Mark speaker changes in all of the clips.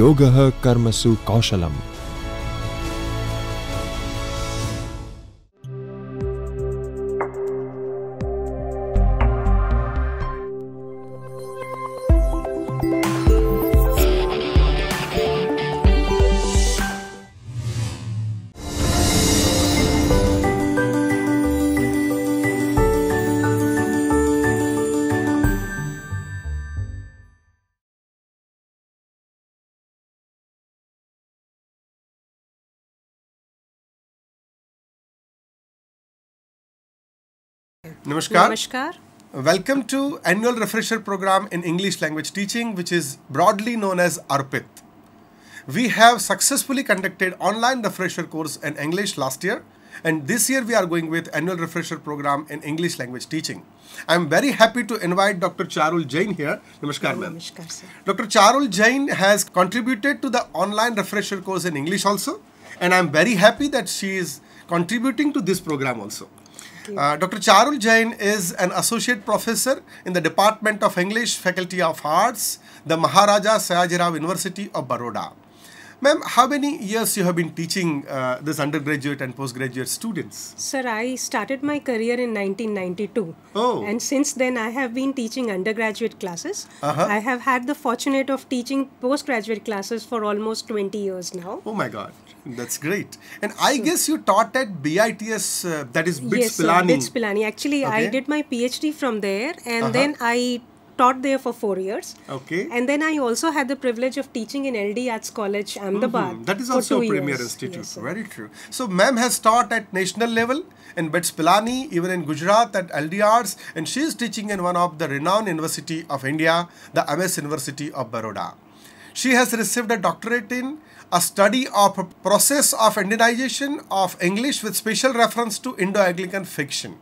Speaker 1: योगः कर्मसु कौशलम्।
Speaker 2: Namaskar.
Speaker 3: Namaskar.
Speaker 2: Welcome to annual refresher program in English language teaching which is broadly known as ARPIT. We have successfully conducted online refresher course in English last year and this year we are going with annual refresher program in English language teaching. I am very happy to invite Dr. Charul Jain here. Namaskar ma'am.
Speaker 3: Namaskar, sir.
Speaker 2: Dr. Charul Jain has contributed to the online refresher course in English also, and I'm very happy that she is contributing to this program also. Uh, Dr. Charul Jain is an associate professor in the Department of English, Faculty of Arts, the Maharaja Sayajirao University of Baroda. Ma'am, how many years you have been teaching uh, this undergraduate and postgraduate students?
Speaker 3: Sir, I started my career in 1992.
Speaker 2: Oh.
Speaker 3: And since then, I have been teaching undergraduate classes.
Speaker 2: Uh-huh.
Speaker 3: I have had the fortunate of teaching postgraduate classes for almost 20 years now.
Speaker 2: Oh my God, that's great. And I guess you taught at BITS, uh, that is BITS
Speaker 3: yes,
Speaker 2: Pilani.
Speaker 3: BITS Pilani. Actually, I did my PhD from there, and
Speaker 2: Uh-huh.
Speaker 3: then I taught there for four years.
Speaker 2: Okay.
Speaker 3: And then I also had the privilege of teaching in LD Arts College, Ahmedabad.
Speaker 2: Mhm. That is also a premier
Speaker 3: years.
Speaker 2: institute.
Speaker 3: Yes.
Speaker 2: Very true. So, ma'am has taught at national level in BITS Pilani, even in Gujarat at LD Arts, and she is teaching in one of the renowned university of India, the MS University of Baroda. She has received a doctorate in a study of a process of Indianization of English with special reference to Indo-Anglian fiction.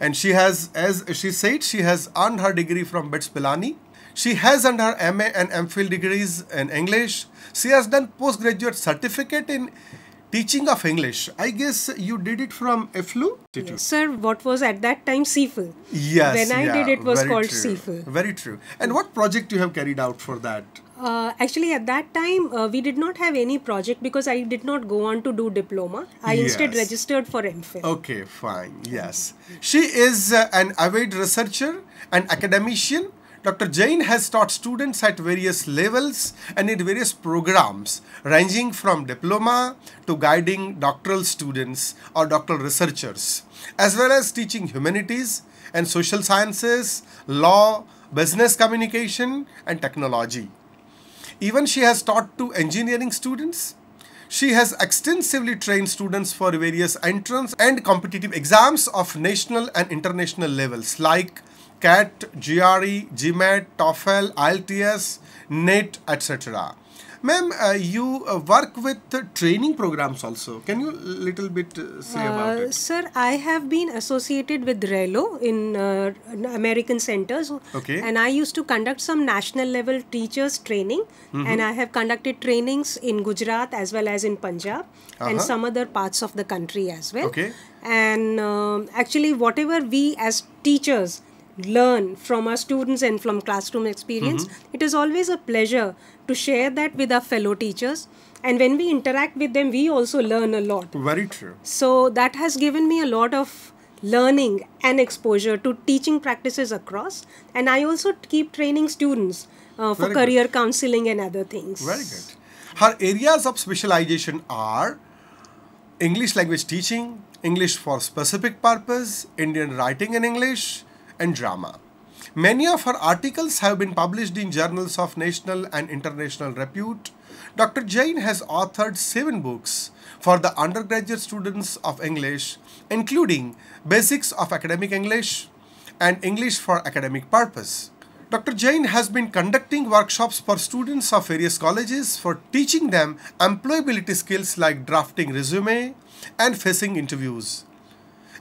Speaker 2: And she has, as she said, she has earned her degree from BITS Pilani. She has earned her MA and MPhil degrees in English. She has done postgraduate certificate in teaching of English. I guess you did it from EFLU?
Speaker 3: Yes, sir, what was at that time CFL.
Speaker 2: Yes.
Speaker 3: When I
Speaker 2: yeah,
Speaker 3: did it was called
Speaker 2: true.
Speaker 3: CFL.
Speaker 2: Very true. And what project you have carried out for that?
Speaker 3: Uh, actually, at that time, uh, we did not have any project because I did not go on to do diploma. I instead registered for MPhil.
Speaker 2: Okay, fine. Yes. She is uh, an avid researcher an academician. Dr. Jain has taught students at various levels and in various programs, ranging from diploma to guiding doctoral students or doctoral researchers, as well as teaching humanities and social sciences, law, business communication, and technology. Even she has taught to engineering students. She has extensively trained students for various entrance and competitive exams of national and international levels like CAT, GRE, GMAT, TOEFL, IELTS, NET, etc. Ma'am, uh, you uh, work with uh, training programs also. Can you little bit uh, say about
Speaker 3: Uh,
Speaker 2: it?
Speaker 3: sir, I have been associated with RELO in uh, American centers.
Speaker 2: Okay.
Speaker 3: And I used to conduct some national level teachers training.
Speaker 2: Mm-hmm.
Speaker 3: And I have conducted trainings in Gujarat as well as in Punjab and
Speaker 2: Uh-huh.
Speaker 3: some other parts of the country as well.
Speaker 2: Okay.
Speaker 3: And um, actually, whatever we as teachers learn from our students and from classroom experience,
Speaker 2: Mm-hmm.
Speaker 3: it is always a pleasure to share that with our fellow teachers. And when we interact with them, we also learn a lot.
Speaker 2: Very true.
Speaker 3: So that has given me a lot of learning and exposure to teaching practices across. And I also keep training students uh, for
Speaker 2: Very good.
Speaker 3: career counseling and other things.
Speaker 2: Very good. Her areas of specialization are English language teaching, English for specific purpose, Indian writing in English, and drama. Many of her articles have been published in journals of national and international repute. Dr. Jain has authored seven books for the undergraduate students of English, including Basics of Academic English and English for Academic Purpose. Dr. Jain has been conducting workshops for students of various colleges for teaching them employability skills like drafting resume and facing interviews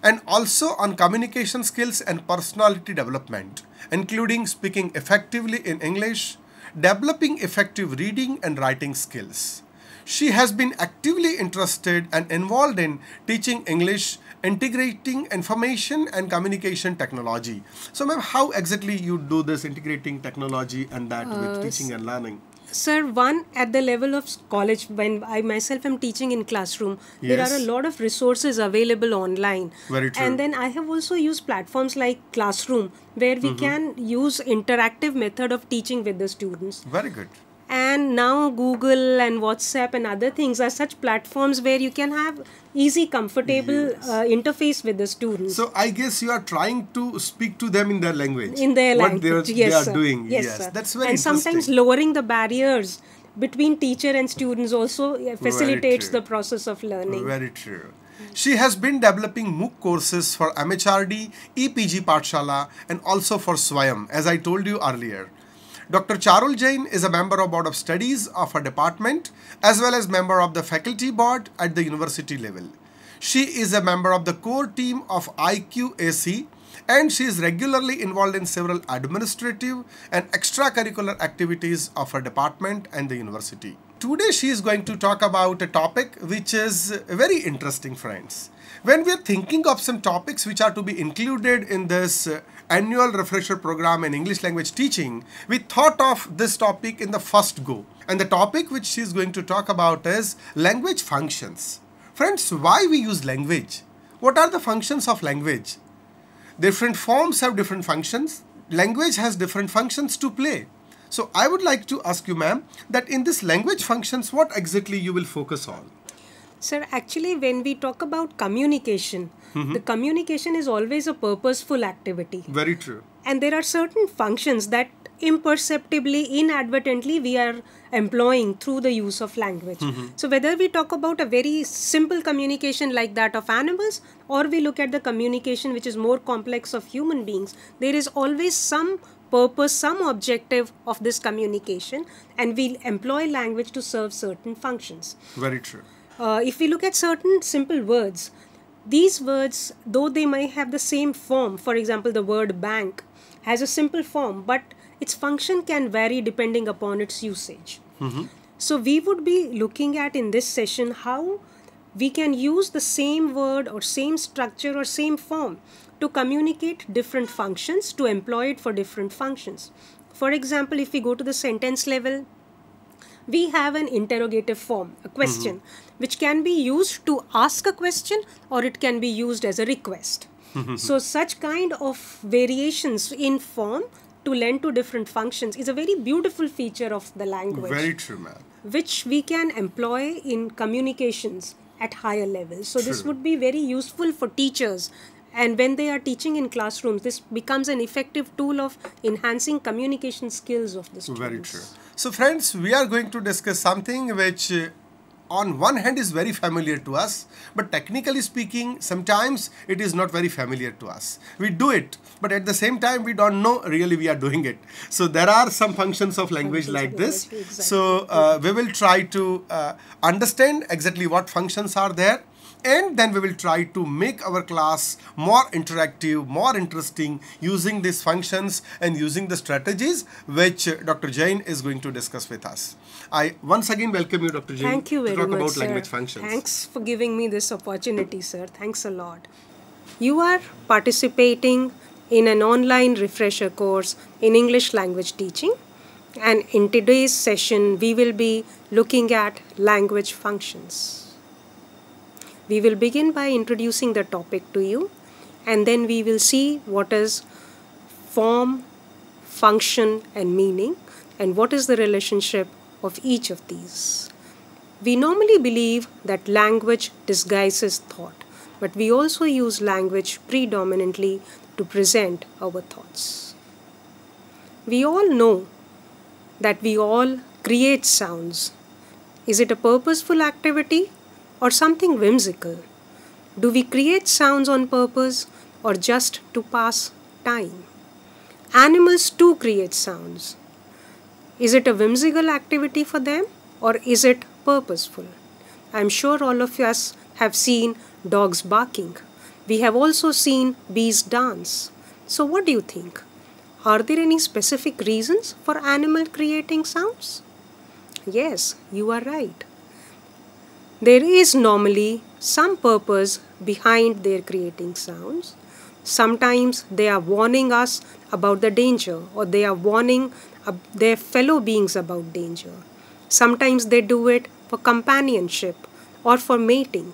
Speaker 2: and also on communication skills and personality development, including speaking effectively in English, developing effective reading and writing skills. She has been actively interested and involved in teaching English, integrating information and communication technology. So, ma'am, how exactly you do this integrating technology and that with uh, teaching and learning?
Speaker 3: Sir, one at the level of college, when I myself am teaching in classroom, there are a lot of resources available online.
Speaker 2: Very true.
Speaker 3: And then I have also used platforms like Classroom, where we mm-hmm. can use interactive method of teaching with the students.
Speaker 2: Very good.
Speaker 3: And now Google and WhatsApp and other things are such platforms where you can have easy, comfortable uh, interface with the students.
Speaker 2: So I guess you are trying to speak to them in their language.
Speaker 3: in their
Speaker 2: what
Speaker 3: language.
Speaker 2: they're,
Speaker 3: yes,
Speaker 2: they are doing.
Speaker 3: Yes, sir.
Speaker 2: that's very
Speaker 3: And sometimes lowering the barriers between teacher and students also facilitates the process of learning.
Speaker 2: Very true. She has been developing MOOC courses for MHRD, EPG Pathshala, and also for Swayam, as I told you earlier. Dr. Charul Jain is a member of Board of Studies of her department as well as member of the faculty board at the university level. She is a member of the core team of IQAC and she is regularly involved in several administrative and extracurricular activities of her department and the university. Today she is going to talk about a topic which is very interesting friends. When we are thinking of some topics which are to be included in this annual refresher program in English language teaching, we thought of this topic in the first go. And the topic which she is going to talk about is language functions. Friends, why we use language? What are the functions of language? Different forms have different functions. Language has different functions to play. So I would like to ask you, ma'am, that in this language functions, what exactly you will focus on?
Speaker 3: Sir, actually, when we talk about communication, the communication is always a purposeful activity.
Speaker 2: Very true.
Speaker 3: And there are certain functions that imperceptibly, inadvertently, we are employing through the use of language. So, whether we talk about a very simple communication like that of animals, or we look at the communication which is more complex of human beings, there is always some purpose, some objective of this communication, and we employ language to serve certain functions.
Speaker 2: Very true.
Speaker 3: Uh, if we look at certain simple words, these words, though they might have the same form, for example, the word bank has a simple form, but its function can vary depending upon its usage. So, we would be looking at in this session how we can use the same word or same structure or same form to communicate different functions to employ it for different functions. For example, if we go to the sentence level, we have an interrogative form, a question, which can be used to ask a question or it can be used as a request. Mm-hmm. so, such kind of variations in form to lend to different functions is a very beautiful feature of the language,
Speaker 2: Very true, ma'am.
Speaker 3: which we can employ in communications at higher levels. So, this would be very useful for teachers. And when they are teaching in classrooms, this becomes an effective tool of enhancing communication skills of the students.
Speaker 2: Very true. So, friends, we are going to discuss something which, on one hand, is very familiar to us, but technically speaking, sometimes it is not very familiar to us. We do it, but at the same time, we don't know really we are doing it. So, there are some functions of language like this. So, uh, we will try to uh, understand exactly what functions are there and then we will try to make our class more interactive, more interesting using these functions and using the strategies which Dr. Jain is going to discuss with us. I once again welcome you, Dr. Jain,
Speaker 3: Thank you
Speaker 2: to
Speaker 3: very
Speaker 2: talk
Speaker 3: much,
Speaker 2: about
Speaker 3: sir.
Speaker 2: language functions.
Speaker 3: Thanks for giving me this opportunity, sir. Thanks a lot. You are participating in an online refresher course in English language teaching, and in today's session, we will be looking at language functions. We will begin by introducing the topic to you, and then we will see what is form, function, and meaning, and what is the relationship of each of these. We normally believe that language disguises thought, but we also use language predominantly to present our thoughts. We all know that we all create sounds. Is it a purposeful activity or something whimsical? Do we create sounds on purpose or just to pass time? Animals too create sounds. Is it a whimsical activity for them or is it purposeful? I'm sure all of us have seen dogs barking. We have also seen bees dance. So, what do you think? Are there any specific reasons for animal creating sounds? Yes, you are right. There is normally some purpose behind their creating sounds, Sometimes they are warning us about the danger or they are warning their fellow beings about danger. Sometimes they do it for companionship or for mating.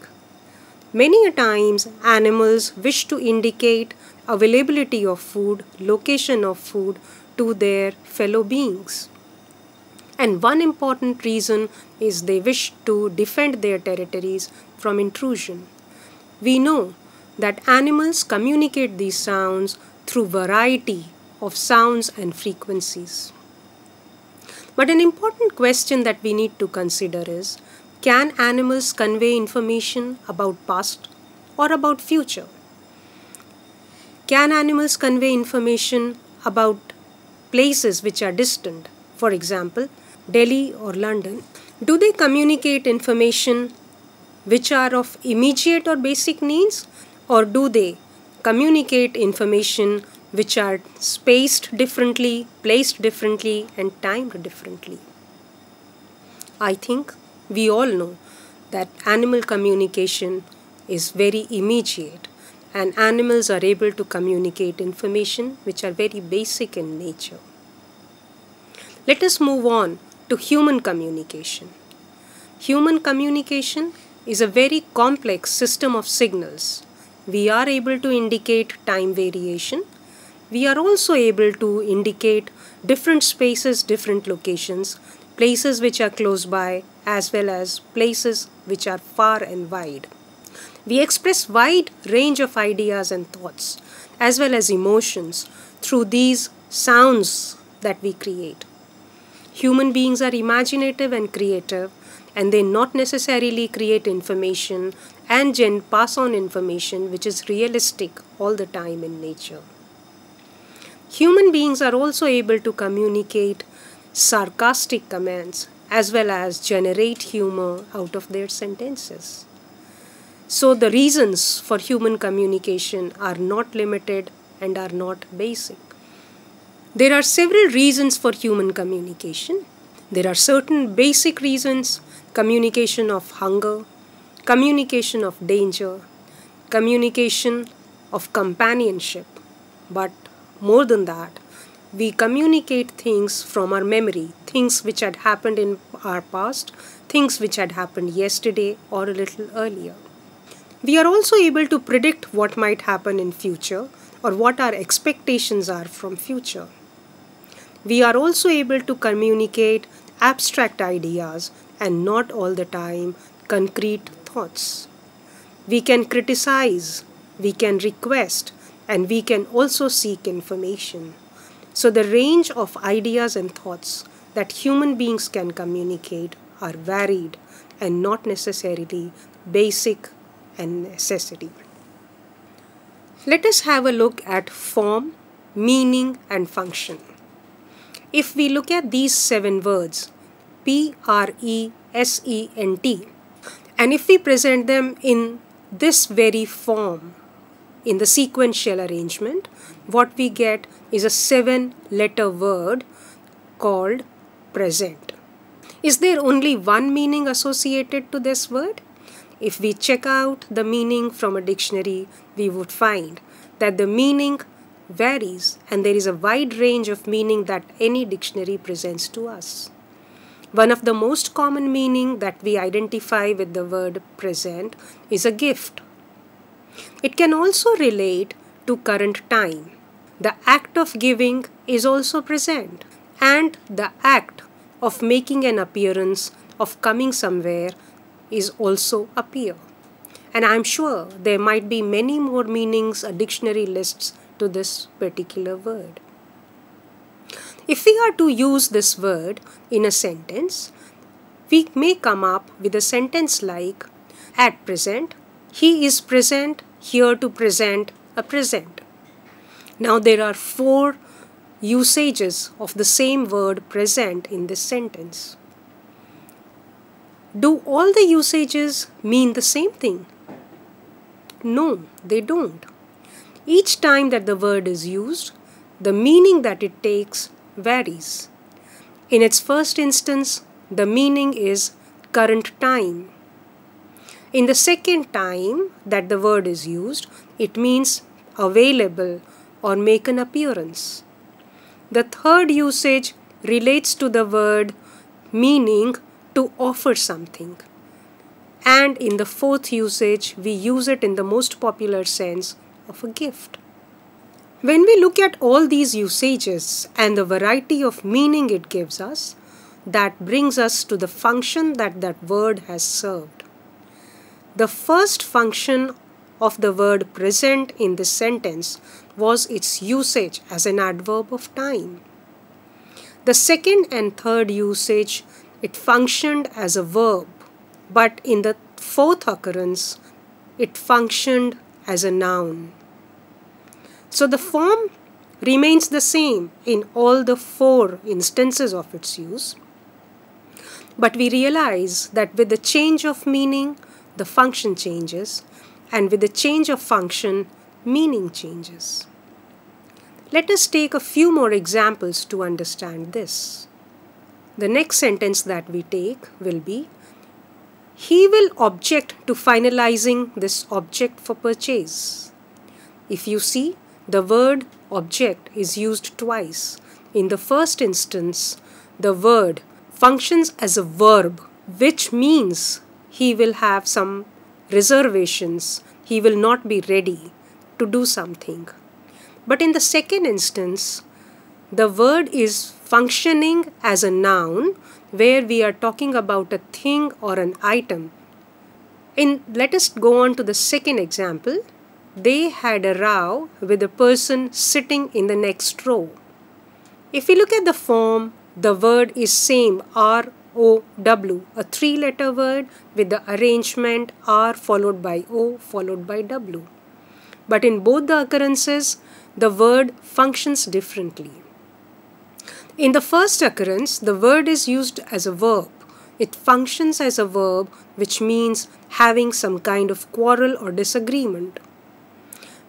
Speaker 3: Many a times animals wish to indicate availability of food, location of food to their fellow beings. And one important reason is they wish to defend their territories from intrusion. We know that animals communicate these sounds through variety of sounds and frequencies. But an important question that we need to consider is can animals convey information about past or about future? Can animals convey information about places which are distant? For example, Delhi or London. Do they communicate information which are of immediate or basic needs or do they communicate information which are spaced differently, placed differently, and timed differently? I think we all know that animal communication is very immediate and animals are able to communicate information which are very basic in nature. Let us move on to human communication. Human communication is a very complex system of signals we are able to indicate time variation. We are also able to indicate different spaces, different locations, places which are close by, as well as places which are far and wide. We express wide range of ideas and thoughts, as well as emotions, through these sounds that we create. Human beings are imaginative and creative, and they not necessarily create information and gen- pass on information which is realistic all the time in nature. Human beings are also able to communicate sarcastic commands as well as generate humor out of their sentences. So, the reasons for human communication are not limited and are not basic. There are several reasons for human communication. There are certain basic reasons communication of hunger, communication of danger, communication of companionship. But more than that, we communicate things from our memory, things which had happened in our past, things which had happened yesterday or a little earlier. We are also able to predict what might happen in future or what our expectations are from future. We are also able to communicate abstract ideas and not all the time concrete thoughts. We can criticize, we can request, and we can also seek information. So, the range of ideas and thoughts that human beings can communicate are varied and not necessarily basic and necessity. Let us have a look at form, meaning, and function. If we look at these seven words P R E S E N T and if we present them in this very form, in the sequential arrangement, what we get is a seven letter word called present. Is there only one meaning associated to this word? If we check out the meaning from a dictionary, we would find that the meaning varies and there is a wide range of meaning that any dictionary presents to us. One of the most common meaning that we identify with the word present is a gift. It can also relate to current time. The act of giving is also present, and the act of making an appearance, of coming somewhere, is also appear. And I'm sure there might be many more meanings a dictionary lists to this particular word. If we are to use this word in a sentence, we may come up with a sentence like At present, he is present, here to present a present. Now there are four usages of the same word present in this sentence. Do all the usages mean the same thing? No, they don't. Each time that the word is used, the meaning that it takes varies. In its first instance, the meaning is current time. In the second time that the word is used, it means available, or make an appearance. The third usage relates to the word meaning to offer something. And in the fourth usage, we use it in the most popular sense of a gift. When we look at all these usages and the variety of meaning it gives us, that brings us to the function that that word has served. The first function of the word present in this sentence was its usage as an adverb of time. The second and third usage, it functioned as a verb, but in the fourth occurrence, it functioned as a noun. So the form remains the same in all the four instances of its use. But we realize that with the change of meaning, the function changes, and with the change of function, meaning changes. Let us take a few more examples to understand this. The next sentence that we take will be He will object to finalizing this object for purchase. If you see, the word object is used twice. In the first instance, the word functions as a verb, which means he will have some reservations, he will not be ready to do something. But in the second instance, the word is functioning as a noun where we are talking about a thing or an item. In let us go on to the second example they had a row with the person sitting in the next row. If we look at the form, the word is same R O W, a three letter word with the arrangement R followed by O followed by W. But in both the occurrences, the word functions differently. In the first occurrence, the word is used as a verb. It functions as a verb, which means having some kind of quarrel or disagreement.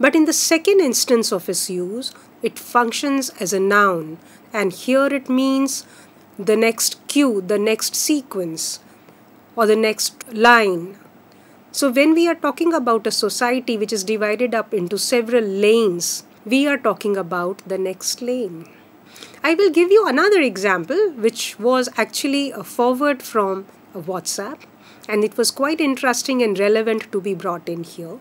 Speaker 3: But in the second instance of its use, it functions as a noun, and here it means the next queue, the next sequence, or the next line. So, when we are talking about a society which is divided up into several lanes, we are talking about the next lane. I will give you another example, which was actually a forward from WhatsApp, and it was quite interesting and relevant to be brought in here.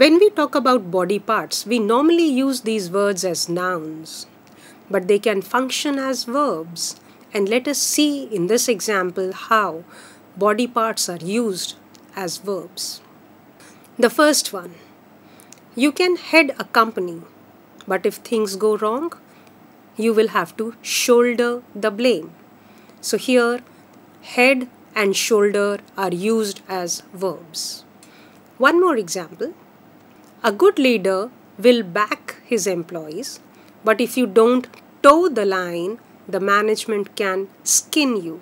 Speaker 3: When we talk about body parts, we normally use these words as nouns, but they can function as verbs. And let us see in this example how body parts are used as verbs. The first one you can head a company, but if things go wrong, you will have to shoulder the blame. So here, head and shoulder are used as verbs. One more example a good leader will back his employees, but if you don't toe the line, the management can skin you.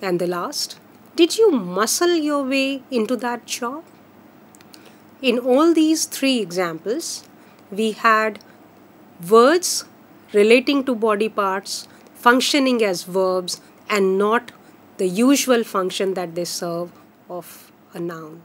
Speaker 3: And the last, did you muscle your way into that job? In all these three examples, we had words relating to body parts functioning as verbs and not the usual function that they serve of a noun.